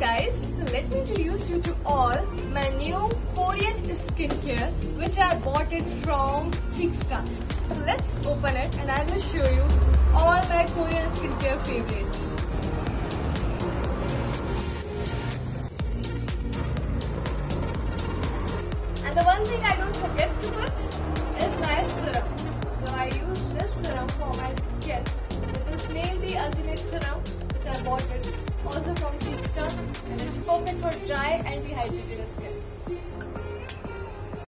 guys, so let me introduce you to all my new Korean skincare which I bought it from Chicsta. So let's open it and I will show you all my Korean skincare favorites. And the one thing I don't forget to put is my serum. So I use this serum for my skin which is Nail the Ultimate Serum which I bought it also from Chicsta and for dry and dehydrated skin.